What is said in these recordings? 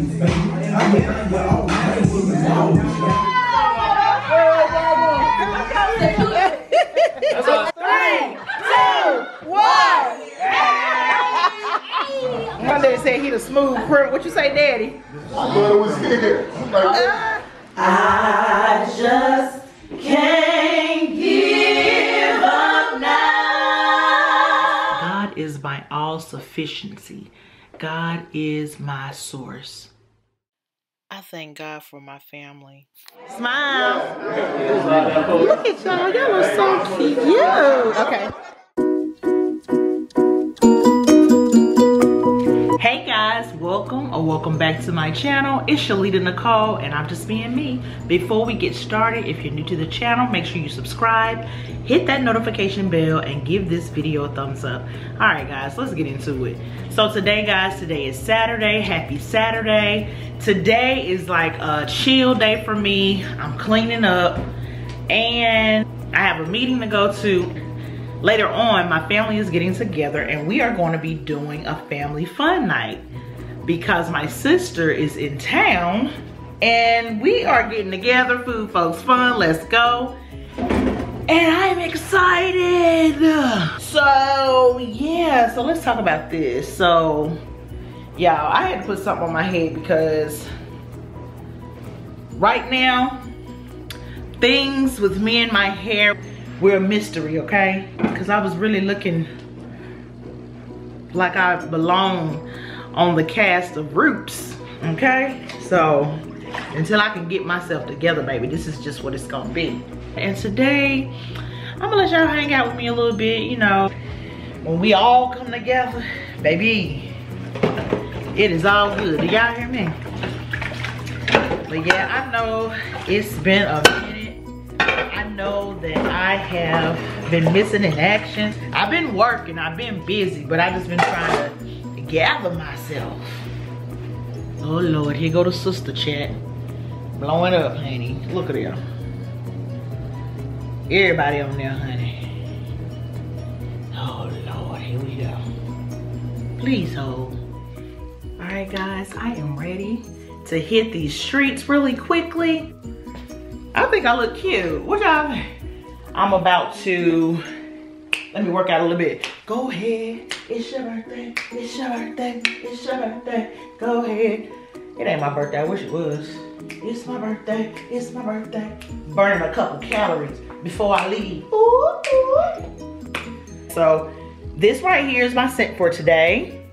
My daddy said smooth criminal. What you say, daddy? I just can't give up now. God is my all sufficiency. God is my source. I thank God for my family. Smile. Look at y'all. Y'all are so cute. Okay. Welcome or welcome back to my channel. It's Sheleta Nicole and I'm just being me. Before we get started, if you're new to the channel, make sure you subscribe, hit that notification bell and give this video a thumbs up. All right guys, let's get into it. So today guys, today is Saturday. Happy Saturday. Today is like a chill day for me. I'm cleaning up and I have a meeting to go to later on my family is getting together and we are going to be doing a family fun night because my sister is in town and we are getting together food folks fun let's go. And i'm excited. So yeah so let's talk about this. So y'all i had to put something on my head because right now things with me and my hair we're a mystery, okay? Because I was really looking like I belong on the cast of Roots, okay? So until I can get myself together, baby, this is just what it's gonna be. And today, I'm gonna let y'all hang out with me a little bit, you know. When we all come together, baby, it is all good. Do y'all hear me? But yeah, I know it's been a minute I know that I have been missing in action. I've been working, I've been busy, but I've just been trying to gather myself. Oh Lord, here go the sister chat. Blowing up, honey. Look at them. Everybody on there, honey. Oh Lord, here we go. Please hold. All right, guys, I am ready to hit these streets really quickly. I think I look cute. What y'all think? I'm about to, let me work out a little bit. Go ahead, it's your birthday, it's your birthday, it's your birthday, go ahead. It ain't my birthday, I wish it was. It's my birthday, it's my birthday. Burning a couple calories before I leave. Ooh, ooh. So this right here is my set for today.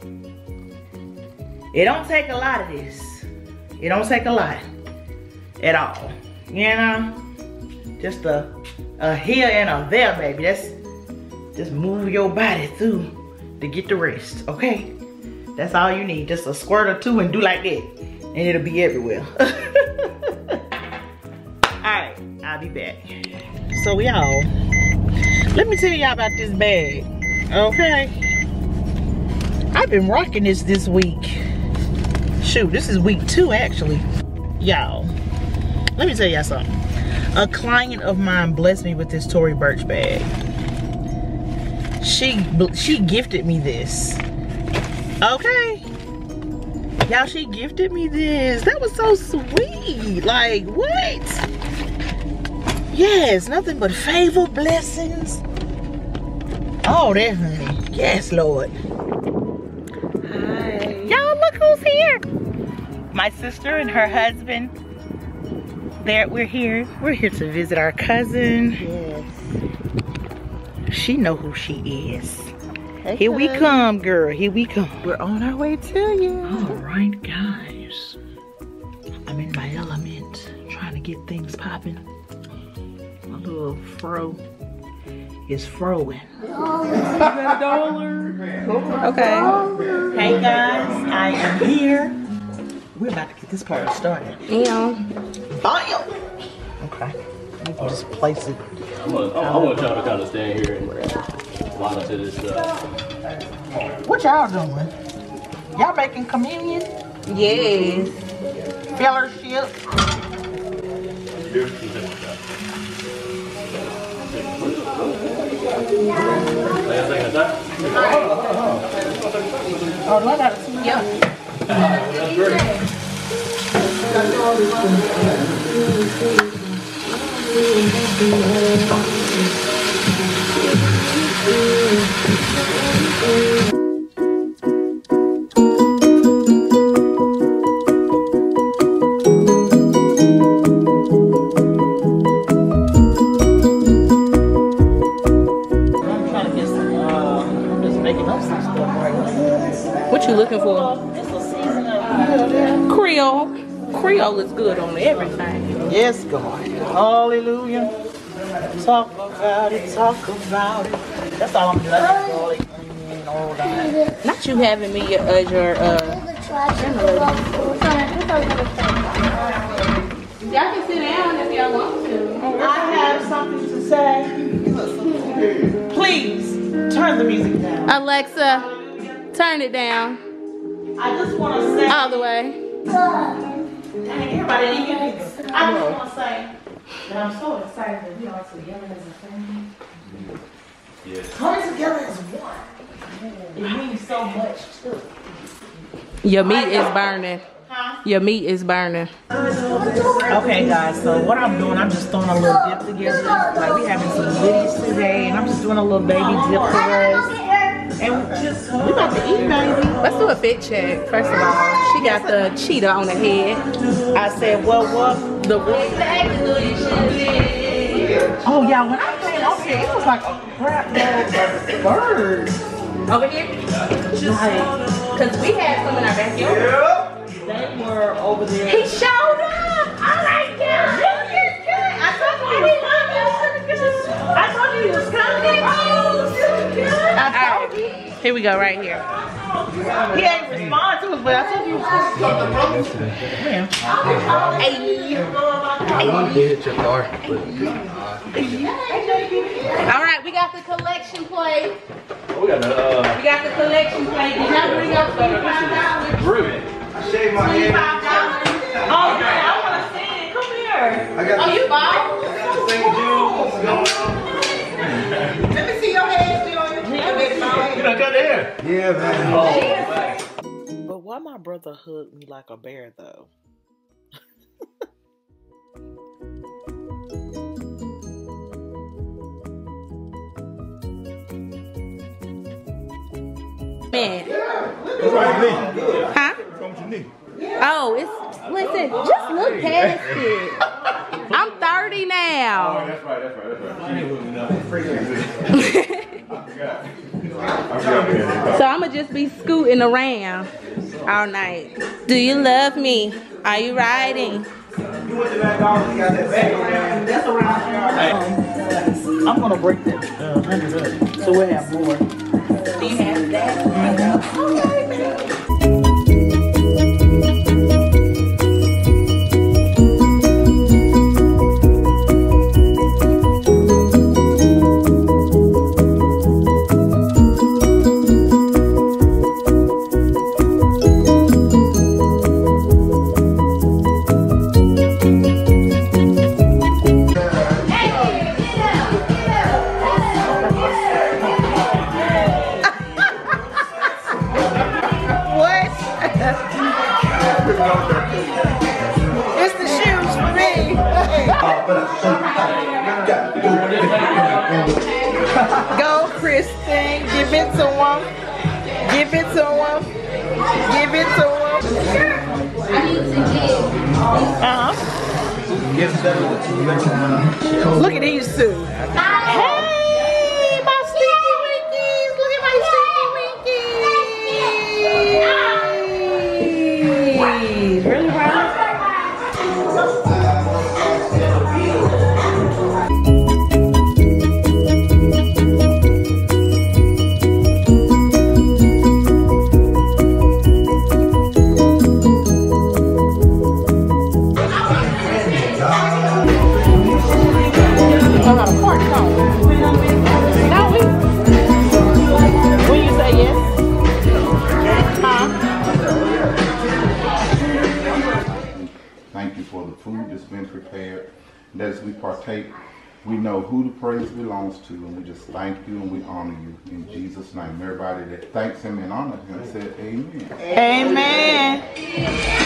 It don't take a lot of this. It don't take a lot at all. You know? Just a, a here and a there, baby. That's just move your body through to get the rest, okay? That's all you need. Just a squirt or two and do like that. And it'll be everywhere. Alright, I'll be back. So y'all, let me tell y'all about this bag, okay? I've been rocking this this week. Shoot, this is week two actually. Y'all, let me tell y'all something. A client of mine blessed me with this Tory Burch bag. She she gifted me this. Okay. Y'all, she gifted me this. That was so sweet. Like, what? Yes, nothing but favor, blessings. Oh, that honey. Yes, Lord. Hi. Y'all, look who's here. My sister and her husband there we're here we're here to visit our cousin Yes. She know who she is. Hey, here we come girl. Here we come. We're on our way to you. all right guys. I'm in my element trying to get things popping. My little fro is froing. Okay. hey guys. I am here. We're about to get this party started. Yeah. Bam! okay. Just place it I want, I want y'all to kind of stand here and line up to this stuff. what y'all doing y'all making communion Yes. fellowship Lay a thing aside. Oh, do I gotta see? That's great. I'm it, talk. That's all I'm doing. I just call it mm, all that. Not you having me as your uh. Y'all can sit down if y'all want to. I have something to say. Please turn the music down. Alexa, turn it down I just want to say. all the way. Dang, everybody didn't. I just want to say that I'm so excited that we are together as a family. Coming together as one. It means so much too. Your meat is burning. Huh? Your meat is burning. Okay, guys. So what I'm doing, I'm just throwing a little dip together. Like we having some goodies today, and I'm just doing a little baby dip for us. And we just we about to eat, baby. Let's do a fit check. First of all, she got the cheetah on the head. I said, what, what? The what?" Oh yeah, when I came up here, it was like a crap load of birds. over here, Like cause we had some in our backyard. they were over there. He showed up. I like him. I told you he was coming. I told you he was coming. Oh, I. Here we go, right here. He ain't respond to us, but I told you he was coming. All right, we got the collection plate. Oh, we got the uh, We got the collection plate. Did y'all bring up twenty-five dollars? Ruben. Twenty-five dollars. Oh yeah, I want to see it. Come here. Oh, you bought? Let me see your hands, Junior. You done cut the hair. Yeah, man. Oh, but why my brother hugged me like a bear though? Man. What's wrong with your? Huh? What's wrong with your knee? Oh, it's listen, just look past it. I'm 30 now. That's right, that's right, that's right. She didn't look enough. I forgot. So I'ma just be scooting around all night. Do you love me? Are you riding? That's around I'm gonna break that uh, hundred up, so we'll have more. Do you have that? That thanks him and honors him said amen. Amen.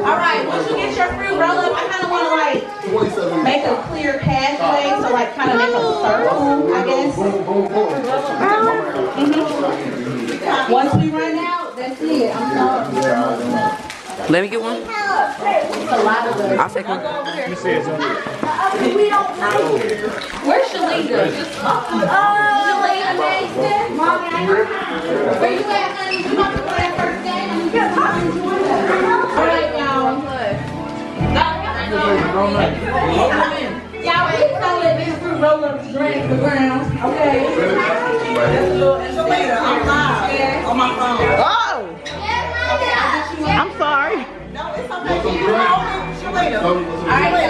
Alright, once you get your roll up, I kind of want to like make a clear pathway, so like kind of make a circle, I guess. Mm-hmm. Once we run out, that's it. Let me get one. I'll take one. You we don't know. Where's Sheleta? Oh, Sheleta Mason. I Where you at, honey? You about to go first game? You're talking to her. All right, y'all. Y'all, we this roll up to drain the ground, okay? That's Sheleta, I'm live on my phone. Oh! I'm sorry. No, it's okay. You Sheleta. All right,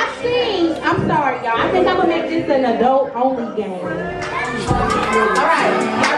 I think I'm gonna make this an adult only game. All right.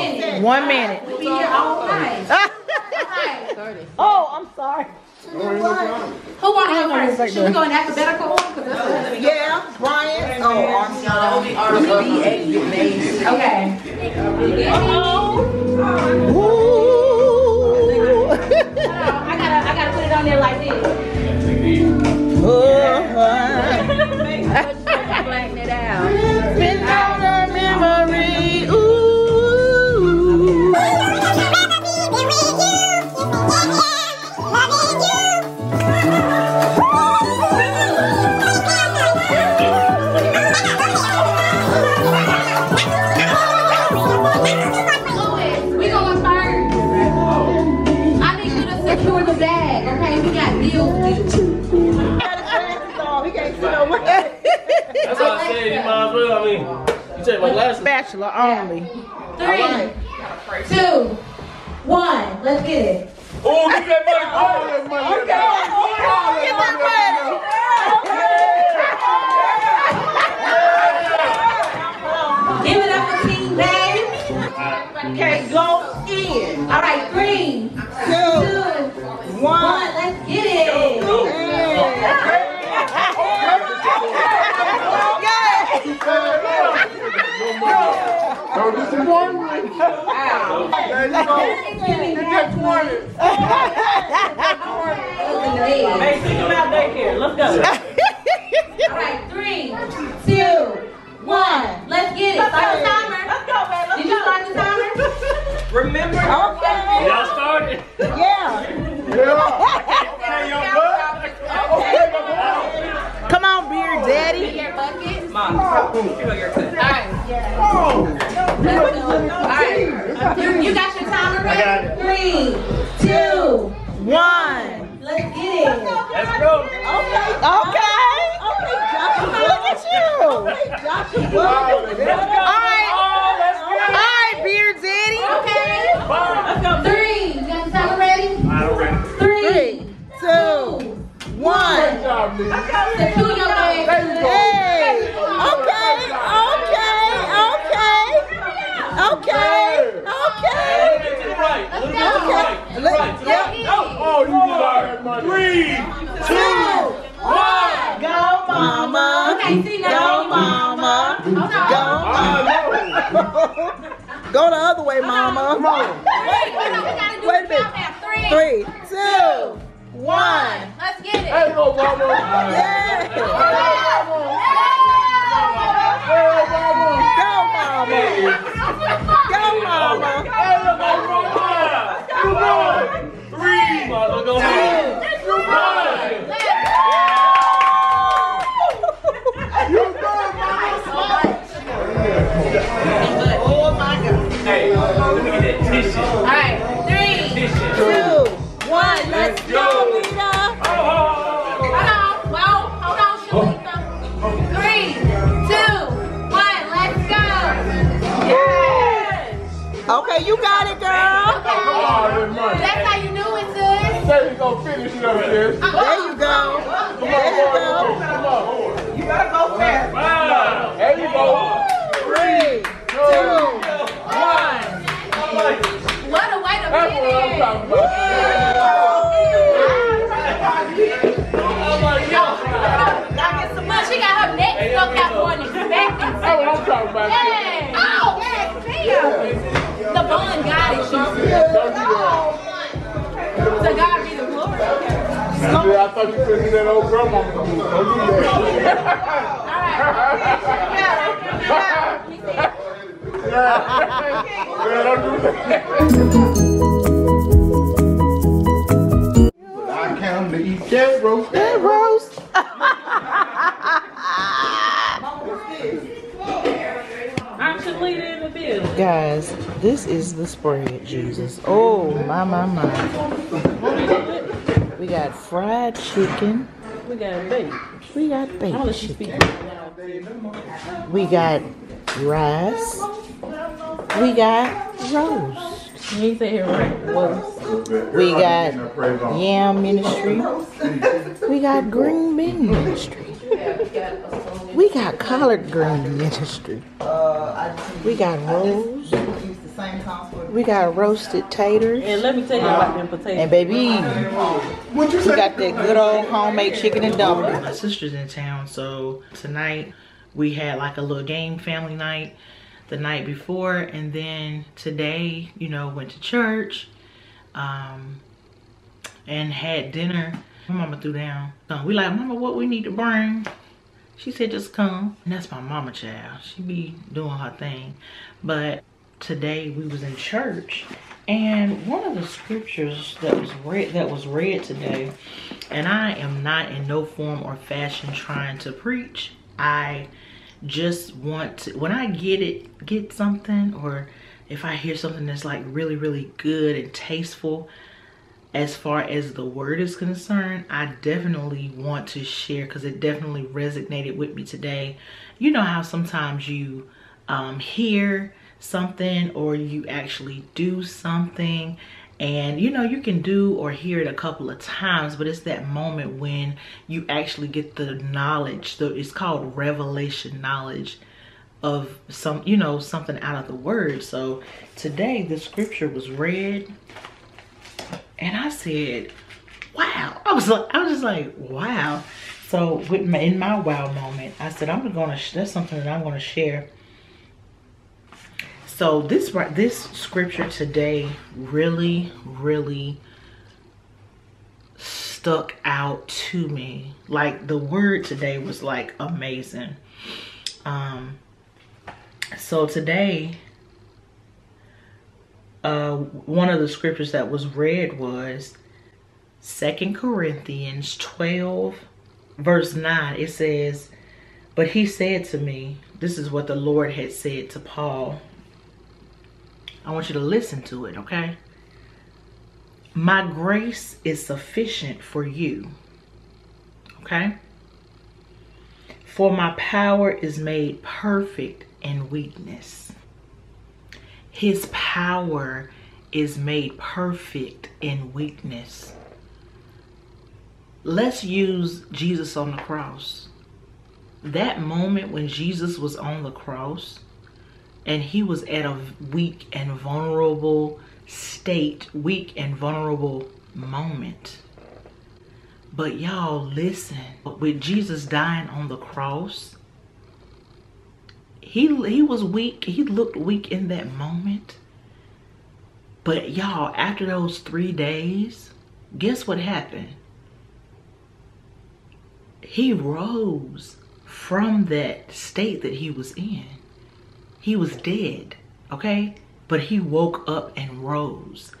minute. One minute. We'll be here all night. oh, I'm sorry. Who wants to go first? Should we go in alphabetical order? Yeah, Brian. Oh, Okay. Oh. I gotta, I gotta put it on there like this. Oh, take my glasses. Bachelor only. Three, two, one. Let's get it. Oh, get that money. All that money. Get that Give it up for Team Bag. Okay, go in. All right, three, two, one. Let's get it. So this is one. There you go. Get that 20. Hey, think about daycare. Let's go. All right, three, two, one. Let's get it. Start the timer. Let's go, man. Let's Did you start the timer? Remember? Okay. Y'all started. Yeah. Hey, young bud. Come on, beer daddy. Your bucket. Mom, give her your cut. All right. Let's go. All right. You, you got your timer ready? got it. Three, two, One. let's get it. Let's go. Okay. Okay. Okay. Look at you. All right. All Go the other way, mama. Wait, hold on. We gotta do Wait a minute. countdown. Three. Three, two, one. Let's get it. There you go, mama. Yeah. Go, mama. Go, mama. Three. Motherfucker. One. Go. Finish it up, sis. There you go. There you go. Come on. You gotta go fast. wow. There you go. Three, two, one. What a way to That's be what I'm in. talking about. She got her neck stuck out more than expected. That's what I'm talking about. sis. Yes. Oh, yes, damn. The bun got it. Don't do that. I thought you couldn't do that old grandma. Don't do that. Yeah, don't do that. I roast. That roast. Guys, this is the spread, Jesus. Oh, my, my, my. We got fried chicken. We got bait. We got baked chicken. We got rice. We got roast. You say it right. Was. We got yam ministry. We got green bean ministry. We got collard green ministry. We got rolls. Same time for We got roasted taters. And let me tell you about them potatoes. And baby, we got that good old homemade chicken and dumplings. My sister's in town, so tonight we had like a little game family night the night before, and then today, you know, went to church, um, and had dinner. My mama threw down. So we like, Mama, what we need to bring? She said, just come. And that's my mama child. She be doing her thing. But today we was in church and one of the scriptures that was read that was read today and i am not in no form or fashion trying to preach. I just want to when i get it get something or if i hear something that's like really really good and tasteful as far as the word is concerned i definitely want to share because it definitely resonated with me today. You know how sometimes you um, hear something or you actually do something. And you know you can do or hear it a couple of times but it's that moment when you actually get the knowledge so it's called revelation knowledge of some you know something out of the word. So today the scripture was read and i said wow. I was like i was just like wow. So with my, in my wow moment i said i'm gonna that's something that i'm gonna share so this this scripture today really really stuck out to me. Like the word today was like amazing. Um so today uh one of the scriptures that was read was second corinthians 12 verse 9 it says but he said to me this is what the lord had said to paul I want you to listen to it, okay? My grace is sufficient for you, okay? For my power is made perfect in weakness. His power is made perfect in weakness. Let's use Jesus on the cross. That moment when Jesus was on the cross, and he was at a weak and vulnerable state, weak and vulnerable moment. But y'all listen, with Jesus dying on the cross, he he was weak. He looked weak in that moment. But y'all, after those 3 days, guess what happened? He rose from that state that he was in. He was dead, okay? But he woke up and rose.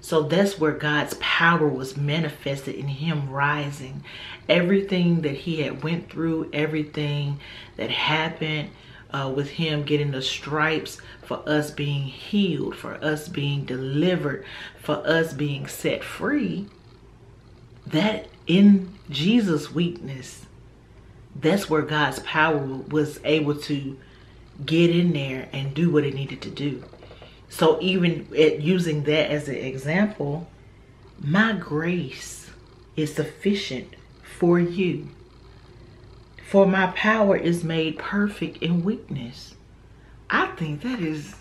So that's where God's power was manifested in him rising. Everything that he had went through, everything that happened uh, with him getting the stripes for us being healed, for us being delivered, for us being set free, that in Jesus' weakness, that's where God's power was able to get in there and do what it needed to do. So even at using that as an example, my grace is sufficient for you. For my power is made perfect in weakness. I think that is,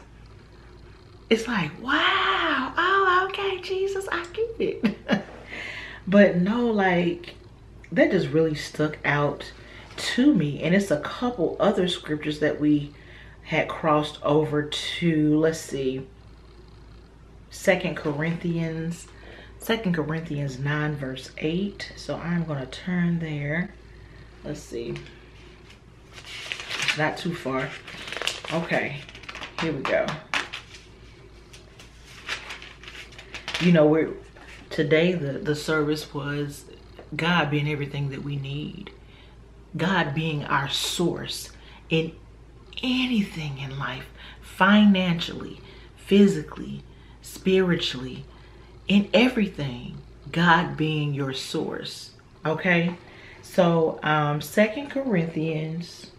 it's like, wow, oh, okay, Jesus, I get it. but no, like, that just really stuck out to me. And it's a couple other scriptures that we had crossed over to, let's see, Second Corinthians, Second Corinthians 9 verse 8. So I'm going to turn there. Let's see. It's not too far. Okay, here we go. You know, we're today the, the service was God being everything that we need. God being our source in anything in life, financially, physically, spiritually, in everything, God being your source. Okay? So, um, Second Corinthians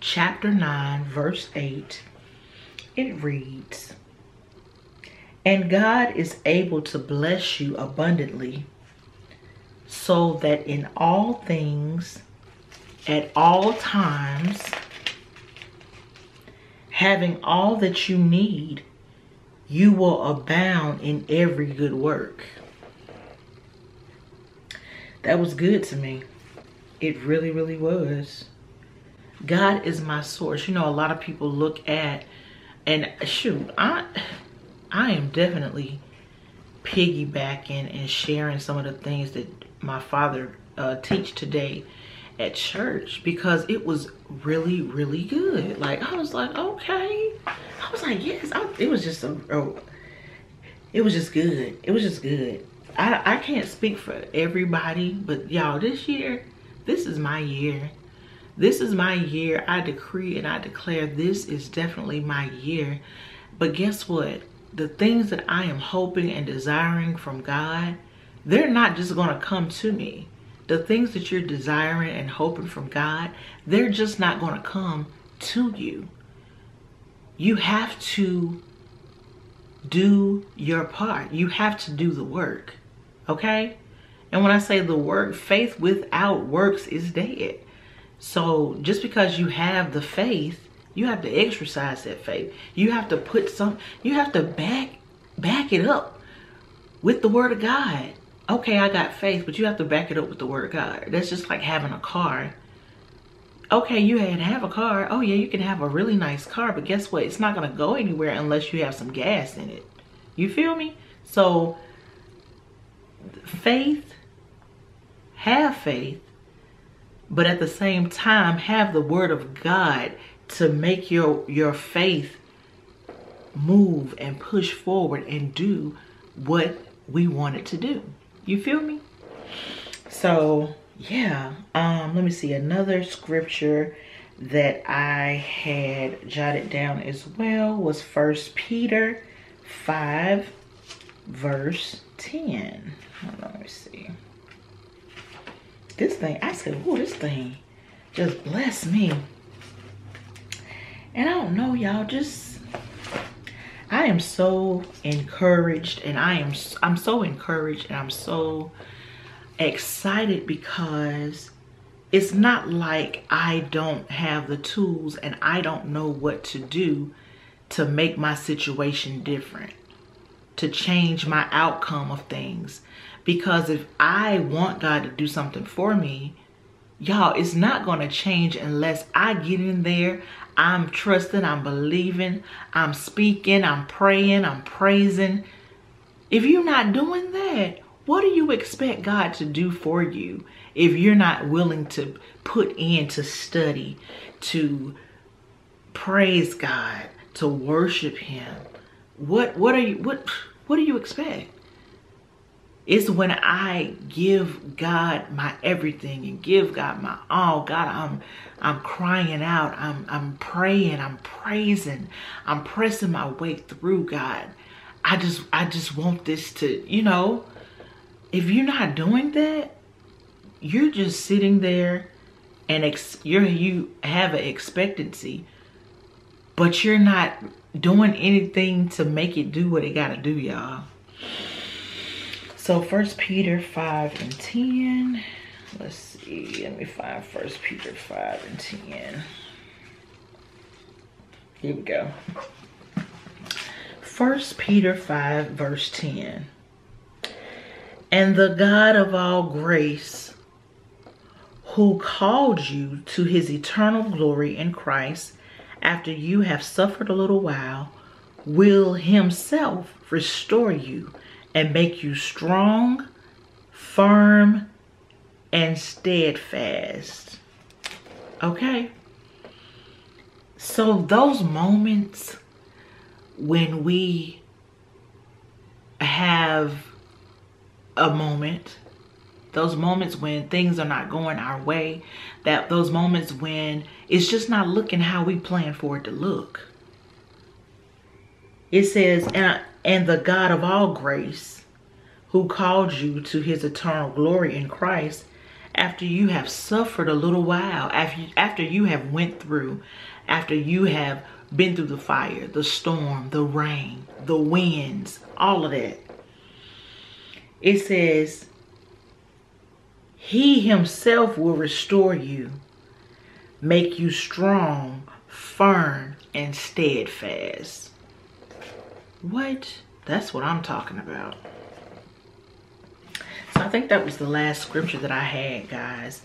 chapter 9, verse 8, it reads, And God is able to bless you abundantly, so that in all things at all times, having all that you need, you will abound in every good work. That was good to me. It really, really was. God is my source. You know, a lot of people look at, and shoot, I, I am definitely piggybacking and sharing some of the things that my father uh, teach today at church because it was really, really good. Like I was like, okay. I was like, yes. I, it was just a, oh, it was just good. It was just good. I, I can't speak for everybody, but y'all, this year, this is my year. This is my year. I decree and I declare this is definitely my year. But guess what? The things that I am hoping and desiring from God, they're not just going to come to me. The things that you're desiring and hoping from God, they're just not going to come to you. You have to do your part. You have to do the work. Okay? And when I say the work, faith without works is dead. So just because you have the faith, you have to exercise that faith. You have to put some, you have to back, back it up with the word of God. Okay, I got faith, but you have to back it up with the word of God. That's just like having a car. Okay, you had have a car. Oh yeah, you can have a really nice car, but guess what? It's not gonna go anywhere unless you have some gas in it. You feel me? So faith, have faith, but at the same time have the word of God to make your your faith move and push forward and do what we want it to do. You feel me? So yeah, um, let me see another scripture that I had jotted down as well was First Peter 5 verse 10. Hold on, let me see. This thing, I said, oh, this thing just bless me. And I don't know, y'all, just, I am so encouraged and I am, I'm so encouraged and I'm so excited because it's not like I don't have the tools and I don't know what to do to make my situation different, to change my outcome of things. Because if I want God to do something for me, y'all, it's not going to change unless I get in there. I'm trusting, I'm believing, I'm speaking, I'm praying, I'm praising. If you're not doing that, what do you expect God to do for you if you're not willing to put in to study, to praise God, to worship him? What what are you what what do you expect? It's when I give God my everything and give God my all. God, I'm I'm crying out. I'm I'm praying. I'm praising. I'm pressing my way through God. I just I just want this to, you know, if you're not doing that, you're just sitting there and ex- you're you have an expectancy, but you're not doing anything to make it do what it got to do, y'all. So First Peter 5 and 10. Let's see. Let me find First Peter 5 and 10. Here we go. First Peter 5 verse 10. And the God of all grace, who called you to his eternal glory in Christ, after you have suffered a little while, will himself restore you and make you strong, firm, and steadfast. Okay? So those moments when we have a moment, those moments when things are not going our way, that those moments when it's just not looking how we plan for it to look. It says, and and the God of all grace, who called you to his eternal glory in Christ, after you have suffered a little while, after, after you have went through, after you have been through the fire, the storm, the rain, the winds, all of that. It says, he himself will restore you, make you strong, firm, and steadfast. What? That's what I'm talking about. So I think that was the last scripture that I had, guys.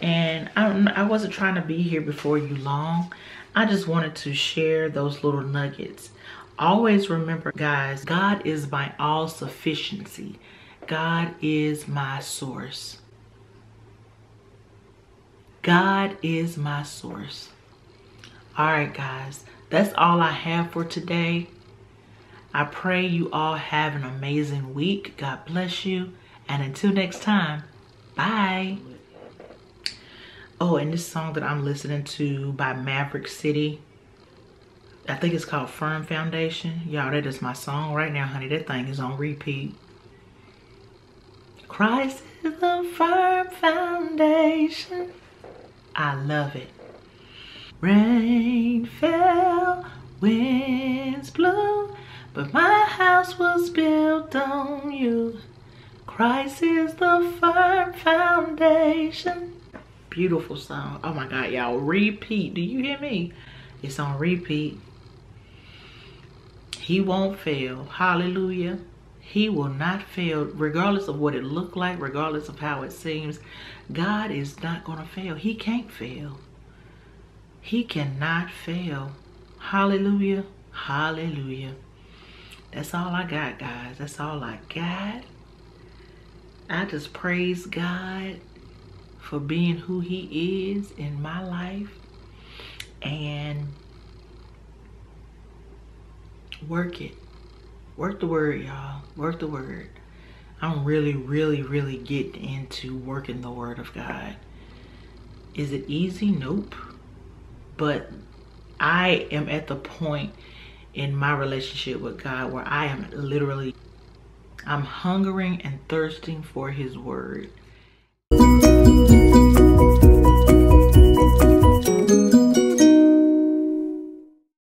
And I, I wasn't trying to be here before you long. I just wanted to share those little nuggets. Always remember, guys, God is my all sufficiency. God is my source. God is my source. All right, guys, that's all I have for today. I pray you all have an amazing week. God bless you. And until next time, bye. Oh, and this song that I'm listening to by Maverick City. I think it's called Firm Foundation. Y'all, that is my song right now, honey. That thing is on repeat. Christ is the firm foundation. I love it. Rain fell, winds blew, but my house was built on you. Christ is the firm foundation. Beautiful song. Oh my God, y'all. Repeat. Do you hear me? It's on repeat. He won't fail. Hallelujah. He will not fail, regardless of what it looked like, regardless of how it seems. God is not going to fail. He can't fail. He cannot fail. Hallelujah. Hallelujah. That's all I got, guys. That's all I got. I just praise God for being who he is in my life and work it. Work the word, y'all. Work the word. I'm really, really, really getting into working the word of God. Is it easy? Nope. But I am at the point in my relationship with God where I am literally I'm hungering and thirsting for his word.